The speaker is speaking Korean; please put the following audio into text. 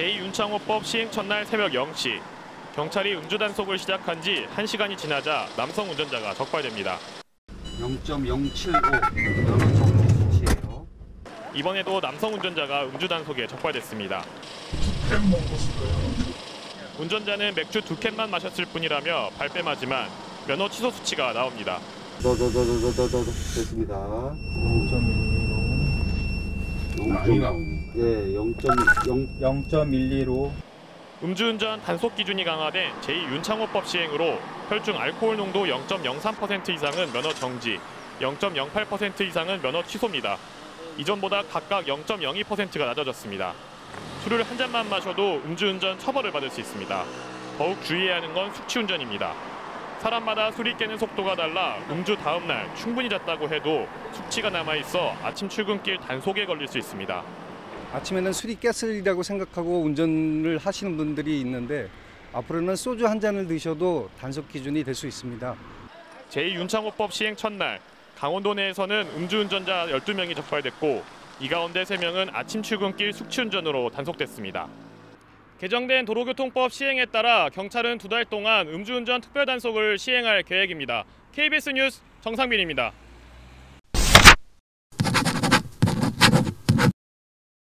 제2윤창호법 시행 첫날 새벽 0시 경찰이 음주 단속을 시작한 지 1시간이 지나자 남성 운전자가 적발됩니다. 0.075 면허 정지 수치예요. 이번에도 남성 운전자가 음주 단속에 적발됐습니다. 운전자는 맥주 두 캔만 마셨을 뿐이라며 발뺌하지만 면허 취소 수치가 나옵니다. 됐습니다. 0.12로 예, 0.0 0.12로 음주운전 단속 기준이 강화된 제2윤창호법 시행으로 혈중 알코올 농도 0.03% 이상은 면허 정지, 0.08% 이상은 면허 취소입니다. 이전보다 각각 0.02%가 낮아졌습니다. 술을 한 잔만 마셔도 음주운전 처벌을 받을 수 있습니다. 더욱 주의해야 하는 건 숙취운전입니다. 사람마다 술이 깨는 속도가 달라 음주 다음 날 충분히 잤다고 해도 숙취가 남아 있어 아침 출근길 단속에 걸릴 수 있습니다. 아침에는 술이 깼으리라고 생각하고 운전을 하시는 분들이 있는데 앞으로는 소주 한 잔을 드셔도 단속 기준이 될 수 있습니다. 제2윤창호법 시행 첫날 강원도 내에서는 음주운전자 12명이 적발됐고 이 가운데 3명은 아침 출근길 숙취운전으로 단속됐습니다. 개정된 도로교통법 시행에 따라 경찰은 두 달 동안 음주운전 특별단속을 시행할 계획입니다. KBS 뉴스 정상빈입니다.